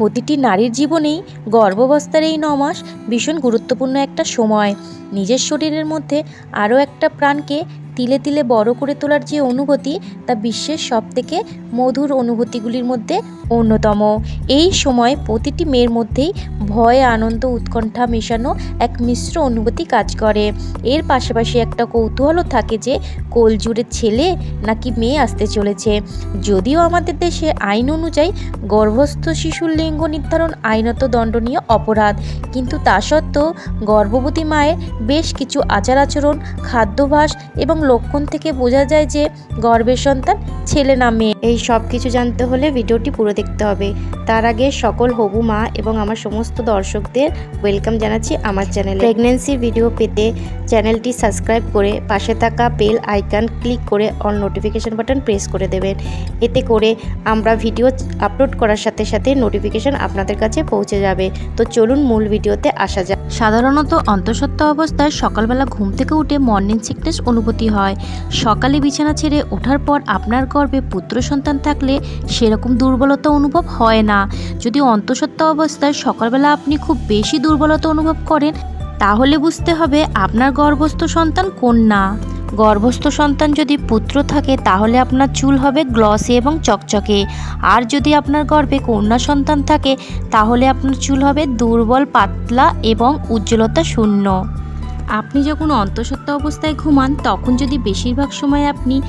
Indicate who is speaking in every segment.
Speaker 1: প্রতিটি নারীর জীবনেই গর্ভাবস্থার এই নমাস ভীষণ গুরুত্বপূর্ণ একটা সময়। নিজের শরীরের মধ্যে আরও একটা প্রাণকে তিলে তিলে বড় করে তোলার যে অনুভূতি, তা বিশ্বের সবথেকে মধুর অনুভূতিগুলির মধ্যে অন্যতম। এই সময় প্রতিটি মেয়ের মধ্যেই ভয় আনন্দ উৎকণ্ঠা মেশানো এক মিশ্র অনুভূতি কাজ করে। এর পাশাপাশি একটা কৌতূহলও থাকে যে কোল জুড়ে ছেলে নাকি মেয়ে আসতে চলেছে। যদিও আমাদের দেশে আইন অনুযায়ী গর্ভস্থ শিশুর লিঙ্গ নির্ধারণ আইনত দণ্ডনীয় অপরাধ, কিন্তু তা সত্ত্বেও গর্ভবতী মায়ের বেশ কিছু আচার আচরণ খাদ্যাভাস এবং লক্ষণ থেকে বোঝা যায় যে, গর্ভের সন্তান ছেলে না মেয়ে। এই সব কিছু জানতে হলে ভিডিওটি পুরো দেখতে হবে। তার আগে সকল হবু মা এবং আমার সমস্ত দর্শকদের ওয়েলকাম জানাচ্ছি আমার চ্যানেলে প্রেগনেন্সির ভিডিও পেতে চ্যানেলটি সাবস্ক্রাইব করে পাশে থাকা বেল আইকন ক্লিক করে অল নোটিফিকেশান বাটন প্রেস করে দেবেন। এতে করে আমরা ভিডিও আপলোড করার সাথে সাথে নোটিফিকেশান আপনাদের কাছে পৌঁছে যাবে। তো চলুন মূল ভিডিওতে আসা যাক। সাধারণত অন্তঃসত্ত্বা অবস্থায় সকালবেলা ঘুম থেকে উঠে মর্নিং সিকনেস অনুভূতি হয়। সকালে বিছানা ছেড়ে ওঠার পর আপনার গর্ভে পুত্র সন্তান থাকলে সেরকম দুর্বলতা অনুভব হয় না। যদি অন্তঃসত্ত্বা অবস্থায় সকালবেলা আপনি খুব বেশি দুর্বলতা অনুভব করেন, তাহলে বুঝতে হবে আপনার গর্ভস্থ সন্তান কন্যা। গর্ভস্থ সন্তান যদি পুত্র থাকে, তাহলে আপনার চুল হবে গ্লসি এবং চকচকে। আর যদি আপনার গর্ভে কন্যা সন্তান থাকে, তাহলে আপনার চুল হবে দুর্বল, পাতলা এবং উজ্জ্বলতা শূন্য। আপনি যখন অন্তঃসত্ত্বা অবস্থায় ঘুমান, তখন যদি বেশিরভাগ সময় আপনি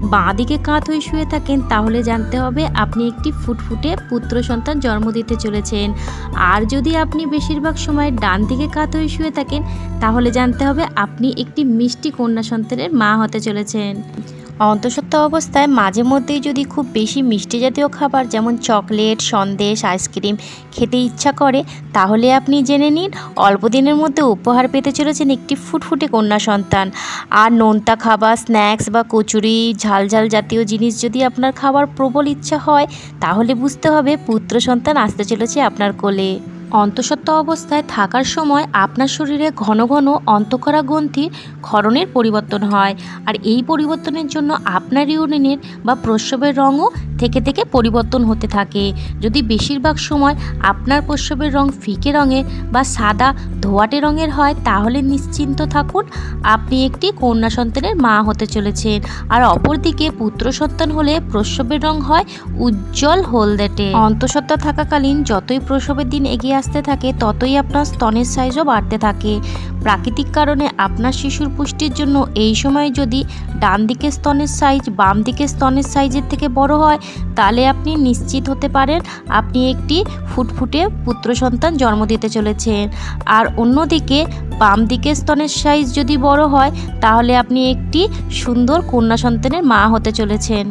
Speaker 1: বাঁ দিকে কাত হয়ে শুয়ে থাকেন, তাহলে জানতে হবে আপনি একটি ফুটফুটে পুত্র সন্তান জন্ম দিতে চলেছেন। আর যদি আপনি বেশিরভাগ সময় ডান দিকে কাত হয়ে শুয়ে থাকেন, তাহলে জানতে হবে আপনি একটি মিষ্টি কন্যা সন্তানের মা হতে চলেছেন। অন্তঃসত্ত্বা অবস্থায় মাঝে মধ্যেই যদি খুব বেশি মিষ্টি জাতীয় খাবার, যেমন চকলেট, সন্দেশ, আইসক্রিম খেতে ইচ্ছা করে, তাহলে আপনি জেনে নিন, অল্প দিনের মধ্যে উপহার পেতে চলেছেন একটি ফুটফুটে কন্যা সন্তান। আর নোনতা খাবার, স্ন্যাক্স বা কচুরি, ঝাল ঝাল জাতীয় জিনিস যদি আপনার খাবার প্রবল ইচ্ছা হয়, তাহলে বুঝতে হবে পুত্র সন্তান আসতে চলেছে আপনার কোলে। অন্তঃসত্ত্বা অবস্থায় থাকার সময় আপনার শরীরে ঘন ঘন অন্তঃক্ষরা গ্রন্থির ক্ষরণের পরিবর্তন হয়। আর এই পরিবর্তনের জন্য আপনার ইউরিনের বা প্রস্রবের রঙও থেকে থেকে পরিবর্তন হতে থাকে। যদি বেশিরভাগ সময় আপনার প্রস্রবের রং ফিকে রঙের বা সাদা, ধোয়াটে রঙের হয়, তাহলে নিশ্চিন্ত থাকুন, আপনি একটি কন্যা সন্তানের মা হতে চলেছেন। আর অপরদিকে পুত্র সন্তান হলে প্রস্রবের রং হয় উজ্জ্বল হলদেটে। অন্তঃসত্ত্বা থাকাকালীন যতই প্রসবের দিন এগিয়ে আসতে থাকে, ততই আপনার স্তনের সাইজও বাড়তে থাকে। প্রাকৃতিক কারণে আপনার শিশুর পুষ্টির জন্য এই সময় যদি ডান দিকের স্তনের সাইজ বাম দিকের স্তনের সাইজের থেকে বড় হয়, তাহলে আপনি নিশ্চিত হতে পারেন আপনি একটি ফুটফুটে পুত্র সন্তান জন্ম দিতে চলেছেন। আর অন্যদিকে বাম দিকের স্তনের সাইজ যদি বড় হয়, তাহলে আপনি একটি সুন্দর কন্যা সন্তানের মা হতে চলেছেন।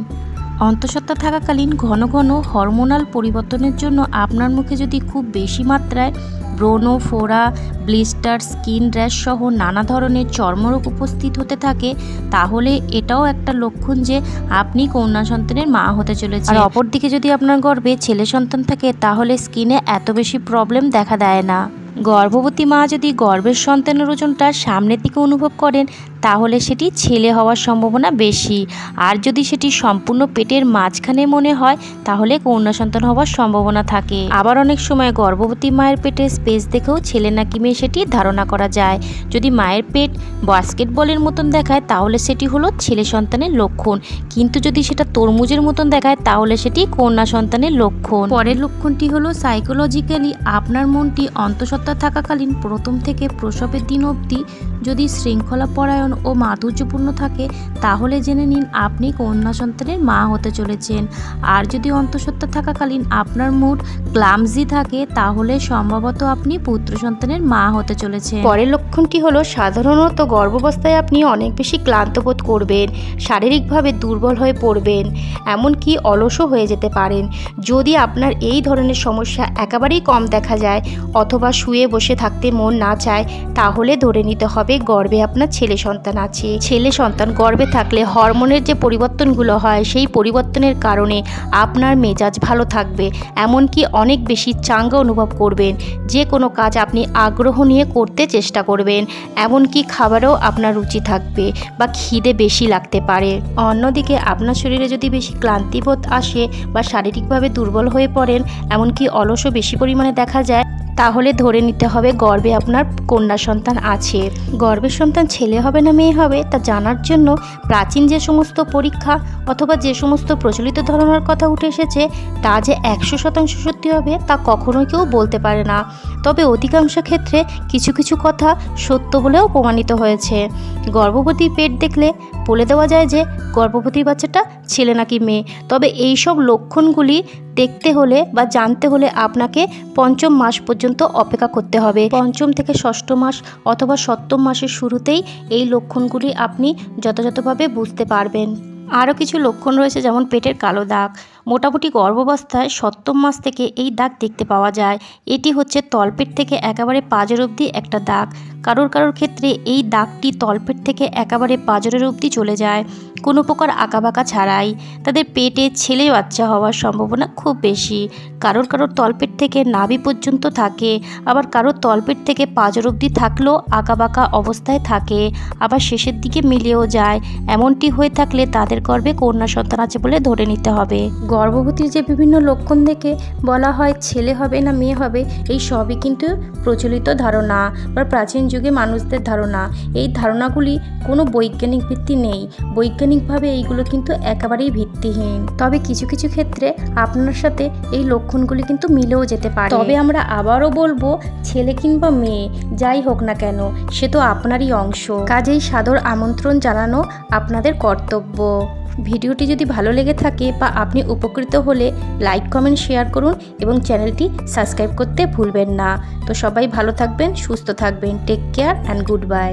Speaker 1: অন্তঃসত্ত্বা থাকাকালীন ঘন ঘন হরমোনাল পরিবর্তনের জন্য আপনার মুখে যদি খুব বেশি মাত্রায় ব্রণ, ফোড়া, ব্লিস্টার, স্কিন র্যাশ সহ নানা ধরনের চর্মরোগ উপস্থিত হতে থাকে, তাহলে এটাও একটা লক্ষণ যে আপনি কন্যা সন্তানের মা হতে চলেছে আর অপরদিকে যদি আপনার গর্ভে ছেলে সন্তান থাকে, তাহলে স্কিনে এত বেশি প্রবলেম দেখা দেয় না। গর্ভবতী মা যদি গর্ভের সন্তানের ওজনটা সামনের দিকে অনুভব করেন, তাহলে সেটি ছেলে হওয়ার সম্ভাবনা বেশি। আর যদি সেটি সম্পূর্ণ পেটের মাঝখানে মনে হয়, তাহলে কন্যা সন্তান হওয়ার সম্ভাবনা থাকে। আবার অনেক সময় গর্ভবতী মায়ের পেটে স্পেস দেখেও ছেলে নাকি মেয়ে সেটি ধারণা করা যায়। যদি মায়ের পেট বাস্কেটবলের মতন দেখায়, তাহলে সেটি হলো ছেলে সন্তানের লক্ষণ। কিন্তু যদি সেটা তরমুজের মতন দেখায়, তাহলে সেটি কন্যা সন্তানের লক্ষণ। পরের লক্ষণটি হলো সাইকোলজিক্যালি আপনার মনটি অন্তঃসত্ত্বা থাকাকালীন প্রথম থেকে প্রসবের দিন অবধি যদি শৃঙ্খলা পরায়ণ ও মাধুর্যপূর্ণ থাকে, তাহলে জেনে নিন আপনি কন্যা সন্তানের মা হতে চলেছেন। আর যদি অন্তঃসত্ত্বা থাকাকালীন আপনার মুড ক্লামজি থাকে, তাহলে সম্ভবত আপনি পুত্র সন্তানের মা হতে চলেছেন। পরের লক্ষণটি হলো, সাধারণত গর্ভাবস্থায় আপনি অনেক বেশি ক্লান্ত বোধ করবেন, শারীরিকভাবে দুর্বল হয়ে পড়বেন, এমনকি অলসও হয়ে যেতে পারেন। যদি আপনার এই ধরনের সমস্যা একেবারেই কম দেখা যায়, অথবা শুয়ে
Speaker 2: শুয়ে বসে থাকতে মন না চায়, তাহলে ধরে নিতে হবে গর্ভে আপনার ছেলে সন্তান আছে। ছেলে সন্তান গর্ভে থাকলে হরমোনের যে পরিবর্তনগুলো হয়, সেই পরিবর্তনের কারণে আপনার মেজাজ ভালো থাকবে। এমনকি অনেক বেশি চাঙ্গা অনুভব করবেন। যে কোনো কাজ আপনি আগ্রহ নিয়ে করতে চেষ্টা করবেন। এমনকি খাবারেও আপনার রুচি থাকবে বা খিদে বেশি লাগতে পারে। অন্যদিকে আপনার শরীরে যদি বেশি ক্লান্তিবোধ আসে বা শারীরিকভাবে দুর্বল হয়ে পড়েন, এমনকি অলসও বেশি পরিমাণে দেখা যায় তাহলে ধরে নিতে হবে গর্বে আপনার কন্যা সন্তান আছে। গর্বের সন্তান ছেলে হবে না মেয়ে হবে, তা জানার জন্য প্রাচীন যে সমস্ত পরীক্ষা অথবা যে সমস্ত প্রচলিত ধারণার কথা উঠে এসেছে, তা যে একশো শতাংশ সত্যি হবে, তা কখনো কেউ বলতে পারে না। তবে অধিকাংশ ক্ষেত্রে কিছু কিছু কথা সত্য বলেও প্রমাণিত হয়েছে। গর্ভবতী পেট দেখলে বলে দেওয়া যায় যে, গর্ভবতী বাচ্চাটা ছেলে নাকি মেয়ে। তবে এই সব লক্ষণগুলি দেখতে হলে বা জানতে হলে আপনাকে পঞ্চম মাস পর্যন্ত অপেক্ষা করতে হবে। পঞ্চম থেকে ষষ্ঠ মাস অথবা সপ্তম মাসের শুরুতেই এই লক্ষণগুলি আপনি যথাযথভাবে বুঝতে পারবেন। আরও কিছু লক্ষণ রয়েছে যেমন পেটের কালো দাগ। মোটামুটি গর্ভাবস্থায় সপ্তম মাস থেকে এই দাগ দেখতে পাওয়া যায়। এটি হচ্ছে তলপেট থেকে একেবারে পাজর অবধি একটা দাগ। কারোর কারোর ক্ষেত্রে এই দাগটি তলপেট থেকে একেবারে পাজরের অবধি চলে যায়। কোনো প্রকার আঁকাবাঁকা ছাড়াই তাদের পেটে ছেলে বাচ্চা হওয়ার সম্ভাবনা খুব বেশি। কারোর কারোর তলপেট থেকে নাভি পর্যন্ত থাকে, আবার কারোর তলপেট থেকে পাজর অবধি থাকলেও আঁকাবাঁকা অবস্থায় থাকে, আবার শেষের দিকে মিলেও যায়। এমনটি হয়ে থাকলে তাদের গর্ভে কন্যা সন্তান আছে বলে ধরে নিতে হবে। গর্ভবতীর যে বিভিন্ন লক্ষণ দেখে বলা হয় ছেলে হবে না মেয়ে হবে, এই সবই কিন্তু প্রচলিত ধারণা বা প্রাচীন যুগে মানুষদের ধারণা। এই ধারণাগুলি কোনো বৈজ্ঞানিক ভিত্তি নেই। বৈজ্ঞানিকভাবে এইগুলো কিন্তু একেবারেই ভিত্তিহীন। তবে কিছু কিছু ক্ষেত্রে আপনার সাথে এই লক্ষণগুলি কিন্তু মিলেও যেতে পারে। তবে আমরা আবারও বলব, ছেলে কিংবা মেয়ে, যাই হোক না কেন, সে তো আপনারই অংশ। কাজেই সাদর আমন্ত্রণ জানানো আপনাদের কর্তব্য। ভিডিওটি যদি ভালো লেগে থাকে বা আপনি উপকৃত হলে লাইক, কমেন্ট, শেয়ার করুন এবং চ্যানেলটি সাবস্ক্রাইব করতে ভুলবেন না। তো সবাই ভালো থাকবেন, সুস্থ থাকবেন। Take care and good bye.